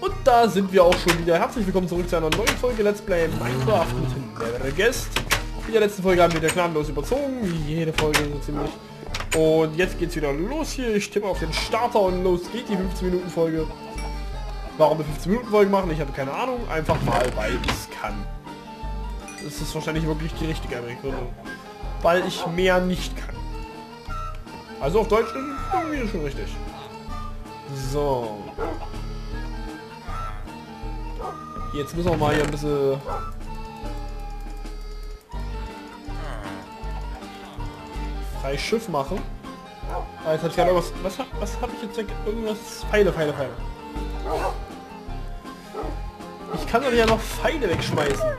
Und da sind wir auch schon wieder. Herzlich willkommen zurück zu einer neuen Folge Let's Play Minecraft mit Never Guest. In der letzten Folge haben wir der gnadenlos überzogen, wie jede Folge so ziemlich. Und jetzt geht's wieder los hier. Ich tippe auf den Starter und los geht die 15 Minuten Folge. Warum wir 15 Minuten Folge machen, ich habe keine Ahnung. Einfach mal, weil ich es kann. Das ist wahrscheinlich wirklich die richtige Begründung. Weil ich mehr nicht kann. Also auf Deutsch irgendwie schon richtig. So. Jetzt müssen wir mal hier ein bisschen... Freies Schiff machen. Ah, jetzt ich gerade was... Was, was habe ich jetzt weg? Irgendwas... Pfeile, Pfeile, Pfeile. Ich kann doch ja noch Pfeile wegschmeißen.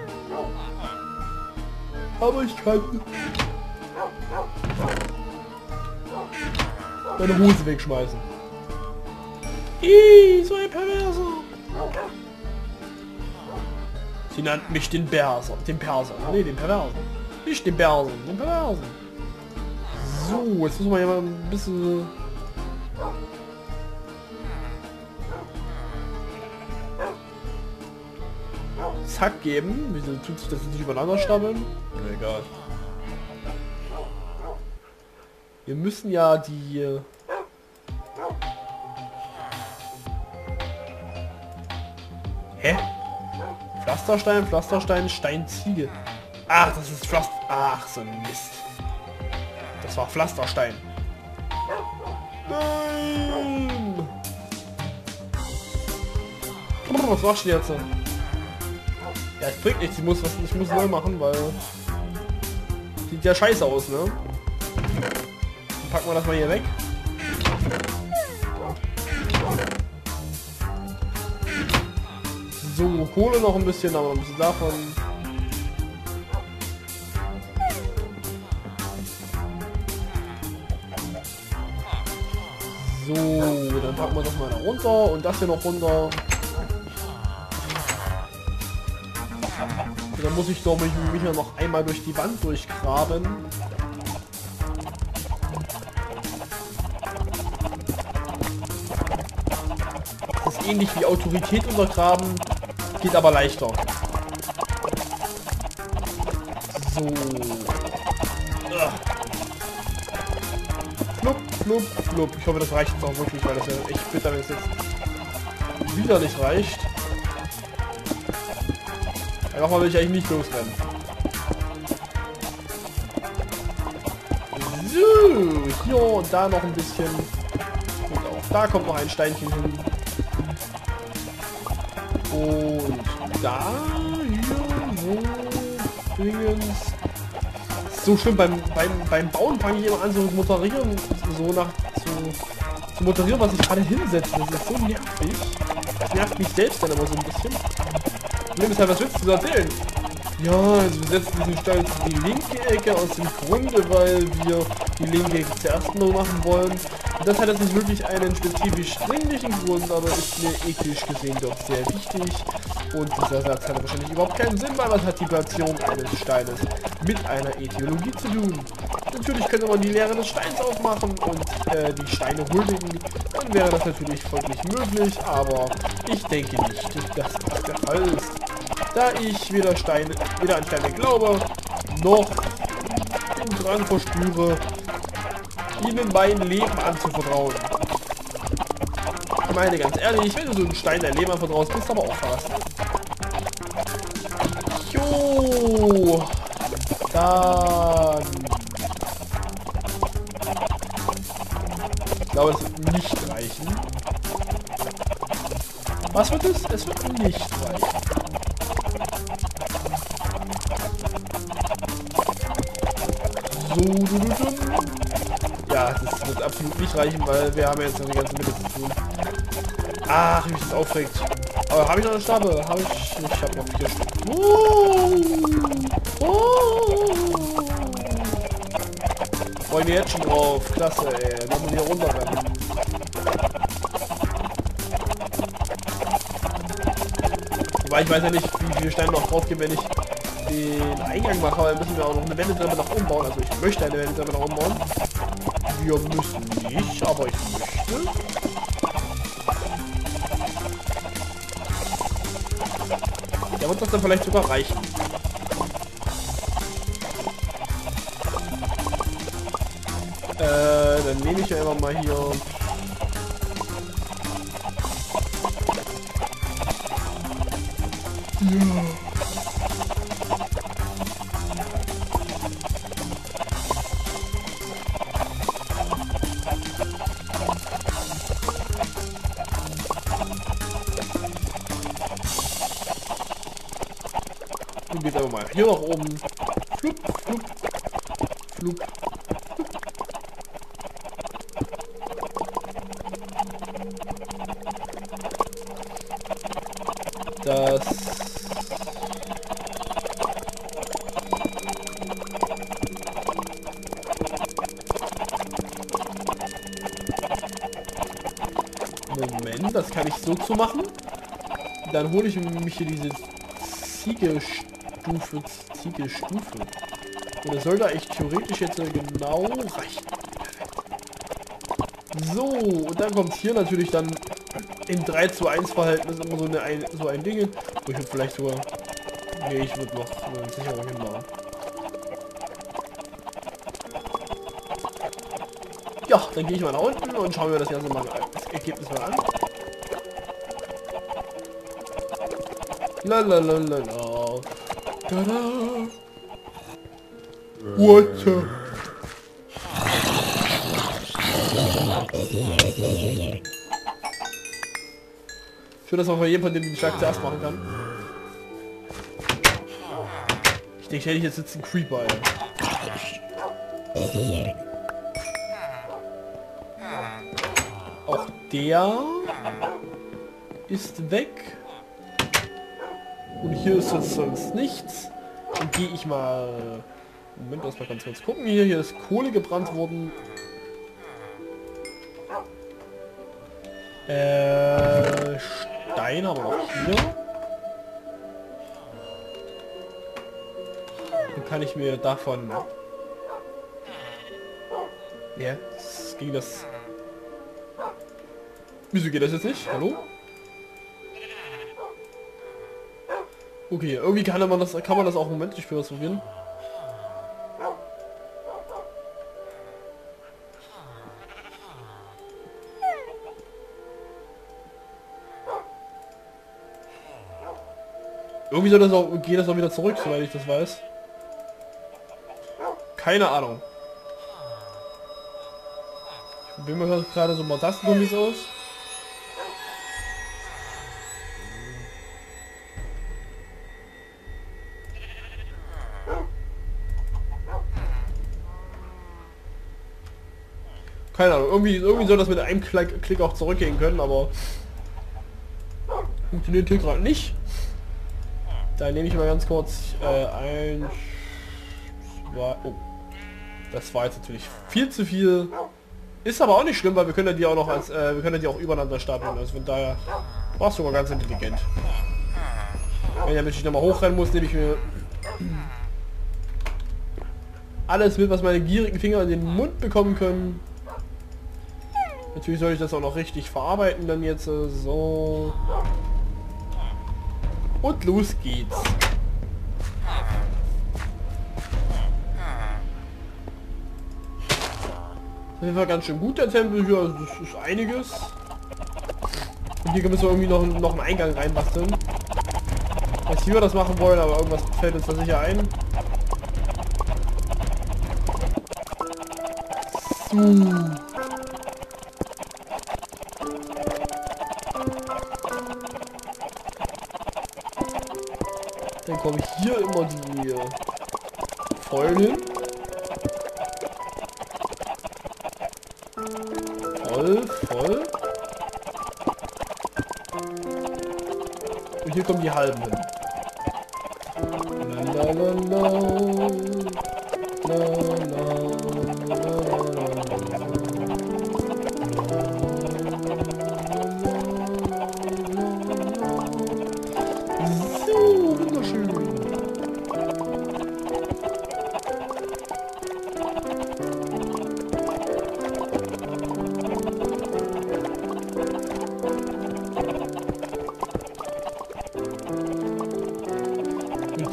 Aber ich kann... Meine Hose wegschmeißen. Ih, so ein Perverser. Sie nannten mich den Berser. Den Perser. Nee, den Perversen. Nicht den Bersen, den Perversen. So, jetzt müssen wir ja mal ein bisschen... Zack geben. Wieso tut sich das nicht übereinander stapeln? Egal. Wir müssen ja die... äh, Hä? Pflasterstein, Pflasterstein, Steinziegel. Ach, das ist Pflaster... Ach, so ein Mist. Das war Pflasterstein. Nein! Brr, Was machst du jetzt? Ja, es bringt nichts. Ich muss, was, ich muss neu machen, weil... Sieht ja scheiße aus, ne? Dann packen wir das mal hier weg. So, Kohle noch ein bisschen, aber ein bisschen davon. So, dann packen wir das mal da runter und das hier noch runter. Und dann muss ich doch mich, mich ja noch einmal durch die Wand durchgraben. Das ist ähnlich wie Autorität untergraben, geht aber leichter. So. Flup, flup, flup. Ich hoffe, das reicht jetzt auch wirklich, weil das ja echt bitter, wenn es jetzt wieder nicht reicht. Nochmal will ich eigentlich nicht losrennen. So, hier und da noch ein bisschen. Und auch da kommt noch ein Steinchen hin. Und da, hier, so, Dingens. So schlimm, beim, beim, beim Bauen fange ich immer an, so moderieren, so nach, so, zu moderieren, was ich gerade hinsetze. Das ist so nervig. Das nervt mich selbst dann immer so ein bisschen. Problem ist halt, was willst du erzählen? Ja, also wir setzen diesen Stein in die linke Ecke aus dem Grunde, weil wir die linke Ecke zuerst noch machen wollen. Das hat jetzt nicht wirklich einen spezifisch dringlichen Grund, aber ist mir ethisch gesehen doch sehr wichtig. Und dieser Satz hat wahrscheinlich überhaupt keinen Sinn, weil was hat die Platzierung eines Steines mit einer Äthiologie zu tun? Natürlich könnte man die Leere des Steins aufmachen und äh, die Steine huldigen. Dann wäre das natürlich folglich möglich, aber ich denke nicht, dass das der Fall ist. Da ich weder, Steine, weder an Steine glaube, noch den Drang verspüre, ihnen mein Leben anzuvertrauen. Ich meine ganz ehrlich, wenn du so einen Stein dein Leben anvertraust, bist du aber auch verlassen. Jo, dann Ich glaube, es wird nicht reichen. Was wird es? Es wird nicht reichen. So, du, du, du. Ja, das wird absolut nicht reichen, weil wir haben jetzt noch die ganze Mitte zu tun. Ach, wie mich das aufregt. Aber habe ich noch eine Stabe? Habe ich. Ich habe noch vier Stück. Oh, oh. Freue mich jetzt schon drauf. Klasse, ey. Wenn wir hier runterrennen. Wobei ich weiß ja nicht, wie viele Steine noch drauf gehen, wenn ich den Eingang mache, aber müssen wir auch noch eine Wendeltreppe nach oben bauen. Also ich möchte eine Wendeltreppe nach oben bauen. Wir müssen nicht, aber ich möchte. Da wird das dann vielleicht sogar reichen. Äh, dann nehme ich einfach mal hier Und geht einfach mal hier nach oben. Flup, flup, flup. Das Moment, das kann ich so zu machen. Dann hole ich mich hier diese Ziegelstufe, Ziegelstufe. Und das sollte eigentlich theoretisch jetzt genau reichen. So, und dann kommt hier natürlich dann im 3 zu 1 Verhältnis immer so, eine, ein, so ein Ding. Wo ich würde vielleicht sogar... Nee, ich würde noch eine Sicherung hinmachen. Ja, dann gehe ich mal nach unten und schauen wir das Ganze mal das Ergebnis mal an. La la la la la. Tada. The? Schön, dass man bei jedem von denen den Schlag zuerst machen kann. Ich denke, hätte ich jetzt sitzt ein Creeper, ey. Auch der ist weg. Und hier ist jetzt sonst nichts. Und gehe ich mal... Moment, erstmal ganz kurz gucken. Hier, hier ist Kohle gebrannt worden. Äh, Stein aber noch hier. Dann kann ich mir davon... Ja, das ging das... Wieso geht das jetzt nicht? Hallo? Okay, irgendwie kann man das, kann man das auch im Moment nicht probieren. Irgendwie soll das auch, geht das auch wieder zurück, soweit ich das weiß. Keine Ahnung. Ich probiere mal gerade so mal Tastenkombis aus. Keine Ahnung, irgendwie, irgendwie soll das mit einem Klick, Klick auch zurückgehen können, aber funktioniert hier gerade nicht. Da nehme ich mal ganz kurz äh, ein, zwei, oh, das war jetzt natürlich viel zu viel. Ist aber auch nicht schlimm, weil wir können die auch noch als, äh, wir können die auch übereinander stapeln. Also von daher war es sogar ganz intelligent. Wenn ja, ich nochmal hochrennen muss, nehme ich mir alles mit, was meine gierigen Finger in den Mund bekommen können. Natürlich soll ich das auch noch richtig verarbeiten dann jetzt äh, so. Und los geht's. Das war ganz schön gut der Tempel hier, also das ist einiges. Und hier müssen wir irgendwie noch, noch einen Eingang reinbasteln. Weiß wie wir das machen wollen, aber irgendwas fällt uns da sicher ein. So. Hin. Voll, voll. Und hier kommen die halben hin. La, la,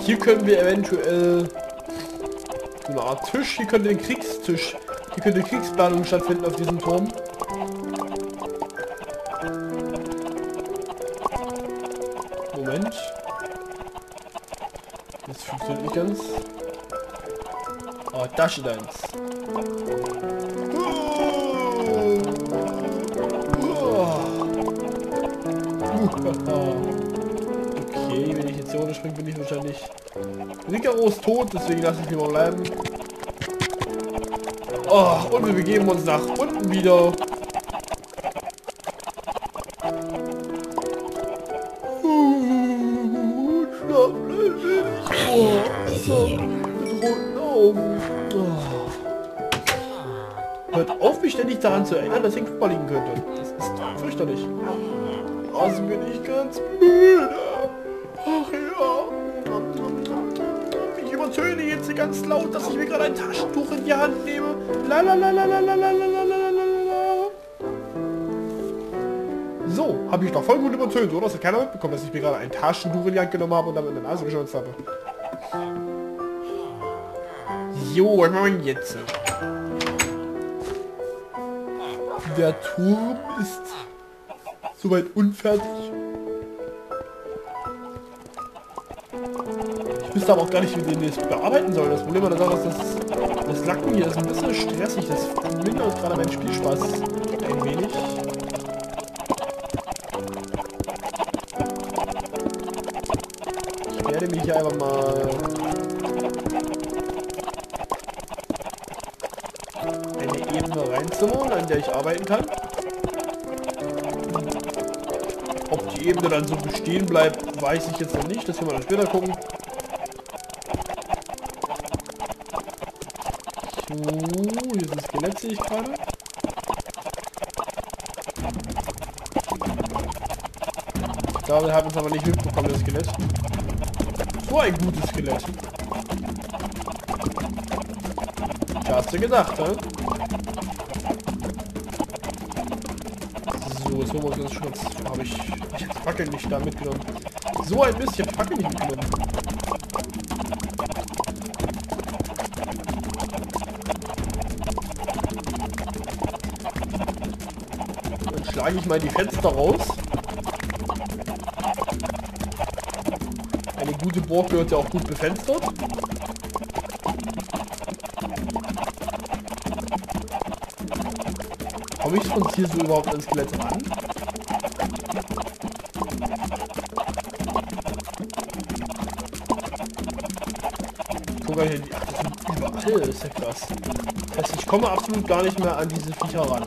Hier können wir eventuell so eine Art Tisch. Hier könnte ein Kriegstisch. Hier könnte Kriegsplanung stattfinden auf diesem Turm. Moment. Das funktioniert nicht ganz. Oh, Dash Dance. Okay, runterspringe, bin ich wahrscheinlich Ricaros tot, deswegen lasse ich ihn mal bleiben. Oh, und wir begeben uns nach unten wieder. Auf, mich ständig daran zu erinnern, dass ich ein Fußball liegen könnte. Das ist fürchterlich. Also bin ich ganz müde. Ganz laut, dass ich mir gerade ein Taschentuch in die Hand nehme. La. So, habe ich doch voll gut übertönt, oder? Das hat keiner mitbekommen, dass ich mir gerade ein Taschentuch in die Hand genommen habe und damit eine Nase geschützt habe. Jo, was machen wir jetzt? Der Turm ist soweit unfertig. Wüsste aber auch gar nicht, wie wir das bearbeiten sollen. Das Problem an ist, dass das Lacken hier ist ein bisschen stressig. Das mindert gerade meinen Spielspaß ein wenig. Ich werde mich hier einfach mal eine Ebene reinzimmern, an der ich arbeiten kann. Ob die Ebene dann so bestehen bleibt, weiß ich jetzt noch nicht. Das können wir dann später gucken. So, hier ist das Skelett, sehe ich gerade. Ich glaube, wir aber nicht mitbekommen, das Skelett. So ein gutes Skelett. Ja, hast du gedacht, ne? So, jetzt holen wir uns Schutz. Habe ich. Ich hätte Fackel nicht da mitgenommen. So ein Mist, ich habe Fackel nicht mitgenommen. Schlage ich mal die Fenster raus. Eine gute Burg gehört ja auch gut befenstert. Komme ich von hier so überhaupt ans Skelett ran? Guck mal hier, die, ach, das sind überall, ist ja krass. Das heißt, ich komme absolut gar nicht mehr an diese Viecher ran.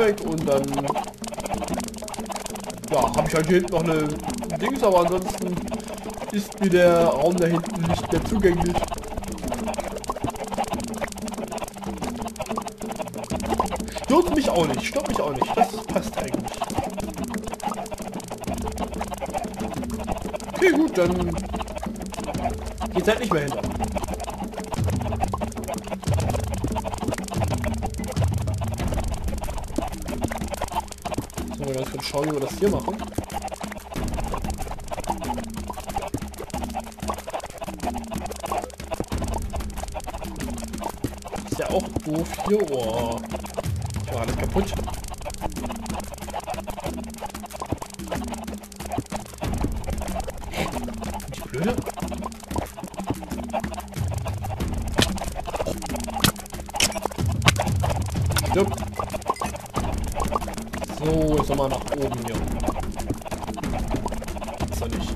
Weg und dann... Ja, habe ich halt hier hinten noch eine Dings, aber ansonsten ist mir der Raum da hinten nicht mehr zugänglich. Stört mich auch nicht, stört mich auch nicht. Das passt eigentlich. Okay, gut, dann geht's halt nicht mehr hinter. Schauen, wie wir das hier machen. Ist ja auch doof hier. Oh. Ich war alles kaputt. Oben hier. Ist er nicht.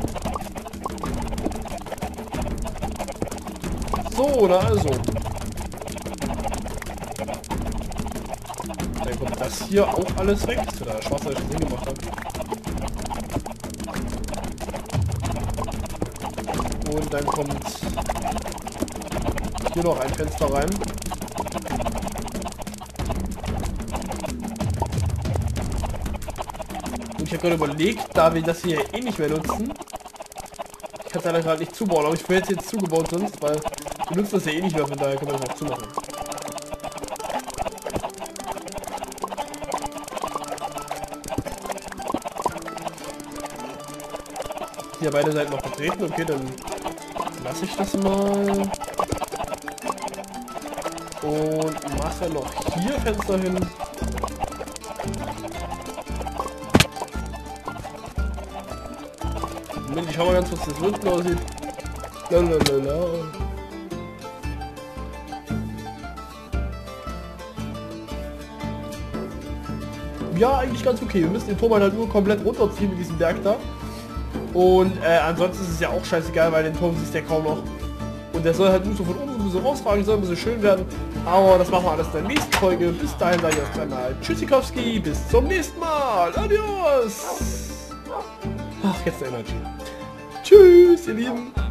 So, na also. Dann kommt das hier auch alles weg. Das der Schwarze schon hingemacht hat. Und dann kommt hier noch ein Fenster rein. gerade überlegt, da wir das hier eh nicht mehr nutzen. Ich kann es leider gerade nicht zubauen, aber ich wäre jetzt, jetzt zugebaut sonst, weil wir nutzen das ja eh nicht mehr, von daher können wir das auch zumachen. Hier beide Seiten noch betreten, okay, dann lasse ich das mal. Und mache noch hier Fenster hin. Ich schau mal ganz kurz, wie das unten aussieht. Lalalala. Ja, eigentlich ganz okay. Wir müssen den Turm halt nur komplett runterziehen mit diesem Berg da. Und äh, ansonsten ist es ja auch scheißegal, weil den Turm siehst du ja kaum noch. Und der soll halt nur so von unten so rausfahren, soll ein bisschen schön werden. Aber das machen wir alles in der nächsten Folge. Bis dahin sage ich auf einmal Tschüssikowski, bis zum nächsten Mal. Adios. Ach, jetzt der Energy. Tschüss, ihr Lieben.